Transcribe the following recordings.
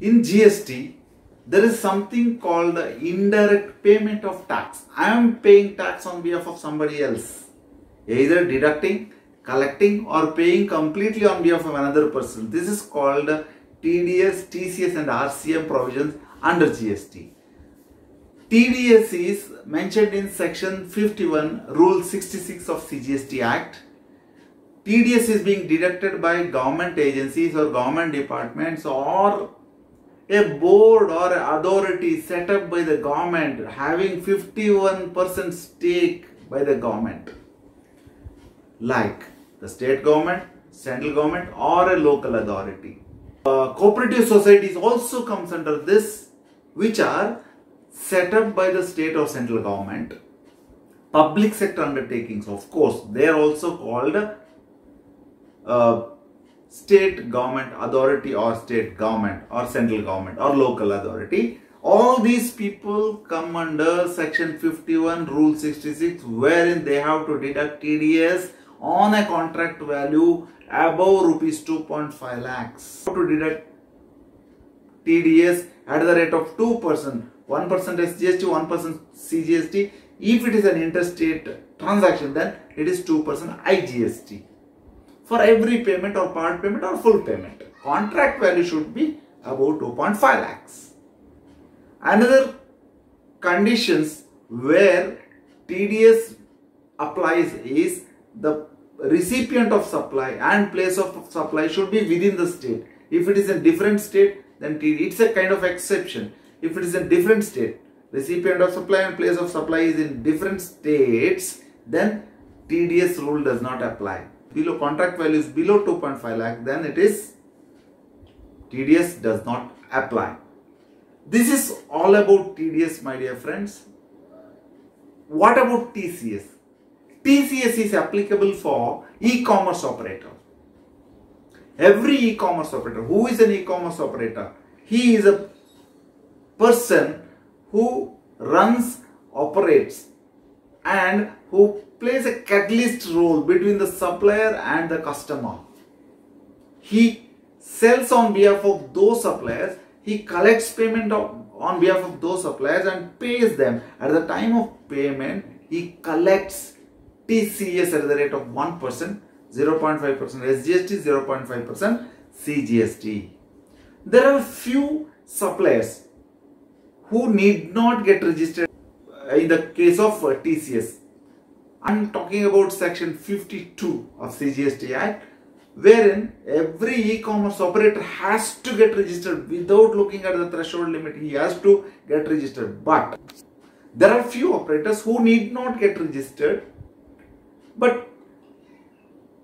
in GST, there is something called indirect payment of tax. I am paying tax on behalf of somebody else, either deducting, collecting, or paying completely on behalf of another person. This is called TDS, TCS, and RCM provisions under GST. TDS is mentioned in section 51, rule 66 of CGST Act. TDS is being deducted by government agencies or government departments or a board or authority set up by the government having 51% stake by the government like the state government, central government or a local authority. Uh, cooperative societies also comes under this which are set up by the state or central government. Public sector undertakings of course they are also called uh, state government authority or state government or central government or local authority all these people come under section 51 rule 66 wherein they have to deduct tds on a contract value above rupees 2.5 lakhs. To deduct tds at the rate of 2 percent? 1 percent sgst 1 percent cgst if it is an interstate transaction then it is 2 percent igst for every payment or part payment or full payment. Contract value should be about 2.5 lakhs. Another conditions where TDS applies is the recipient of supply and place of supply should be within the state. If it is a different state, then it's a kind of exception. If it is a different state, recipient of supply and place of supply is in different states, then TDS rule does not apply below contract value is below 2.5 lakh then it is TDS does not apply. This is all about TDS my dear friends. What about TCS? TCS is applicable for e-commerce operator. Every e-commerce operator, who is an e-commerce operator? He is a person who runs, operates and who plays a catalyst role between the supplier and the customer. He sells on behalf of those suppliers, he collects payment on behalf of those suppliers and pays them. At the time of payment, he collects TCS at the rate of 1%, 0.5% SGST, 0.5% CGST. There are few suppliers who need not get registered in the case of uh, TCS I'm talking about section 52 of CGST Act wherein every e-commerce operator has to get registered without looking at the threshold limit. He has to get registered. But there are few operators who need not get registered but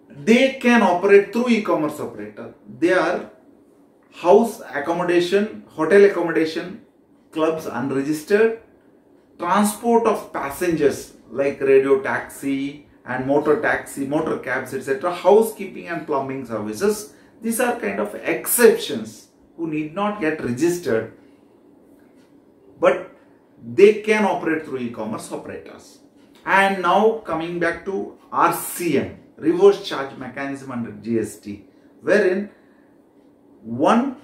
they can operate through e-commerce operator. They are house accommodation hotel accommodation clubs unregistered transport of passengers like radio taxi and motor taxi, motor cabs, etc. Housekeeping and plumbing services. These are kind of exceptions who need not get registered but they can operate through e-commerce operators. And now coming back to RCM, reverse charge mechanism under GST, wherein one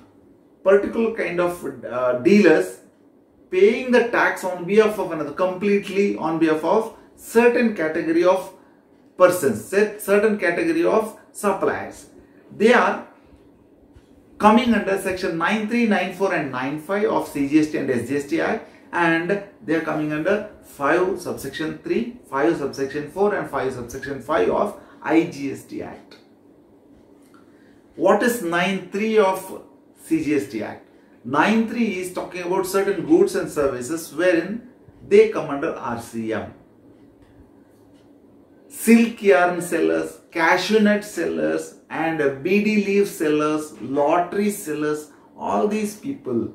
particular kind of uh, dealers paying the tax on behalf of another completely on behalf of certain category of persons, certain category of suppliers. They are coming under section 9394 and 95 of CGST and SGST Act and they are coming under 5 subsection 3, 5 subsection 4 and 5 subsection 5 of IGST Act. What is 93 of CGST Act? 93 is talking about certain goods and services wherein they come under RCM silk yarn sellers, cashew nut sellers and BD leaf sellers, lottery sellers, all these people,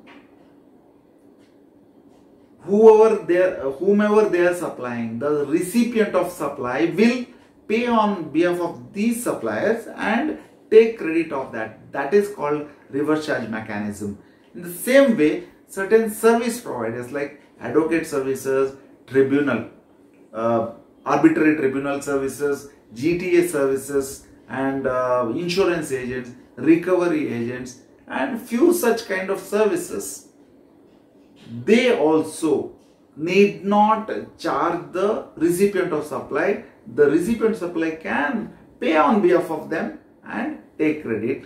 whoever they are, whomever they are supplying, the recipient of supply will pay on behalf of these suppliers and take credit of that. That is called reverse charge mechanism. In the same way, certain service providers like advocate services, tribunal, uh, arbitrary tribunal services, GTA services and uh, insurance agents, recovery agents, and few such kind of services. They also need not charge the recipient of supply. The recipient supply can pay on behalf of them and take credit.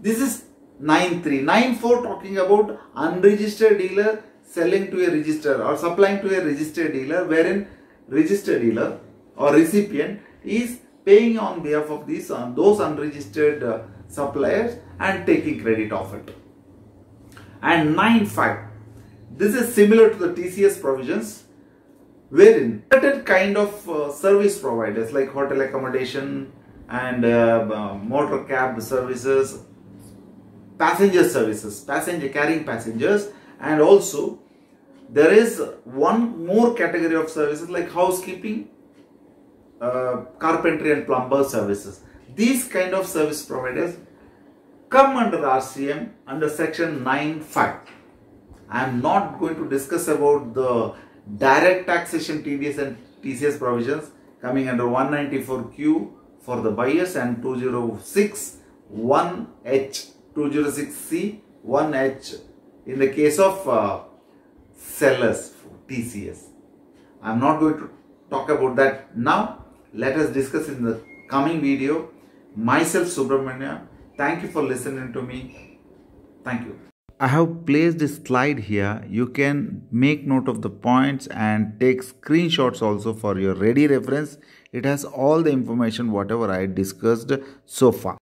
This is 9.3 9.4 talking about unregistered dealer selling to a registered or supplying to a registered dealer wherein registered dealer or recipient is paying on behalf of these uh, those unregistered uh, suppliers and taking credit of it. And 9.5 this is similar to the TCS provisions wherein certain kind of uh, service providers like hotel accommodation and uh, motor cab services, passenger services, passenger carrying passengers and also there is one more category of services like housekeeping, uh, carpentry and plumber services. These kind of service providers come under RCM under section 9.5. I am not going to discuss about the direct taxation TDS and TCS provisions coming under 194Q for the buyers and 206 1H 206C 1H in the case of uh, sellers TCS. I am not going to talk about that now. Let us discuss in the coming video. Myself Subramanya. Thank you for listening to me. Thank you. I have placed a slide here. You can make note of the points and take screenshots also for your ready reference. It has all the information whatever I discussed so far.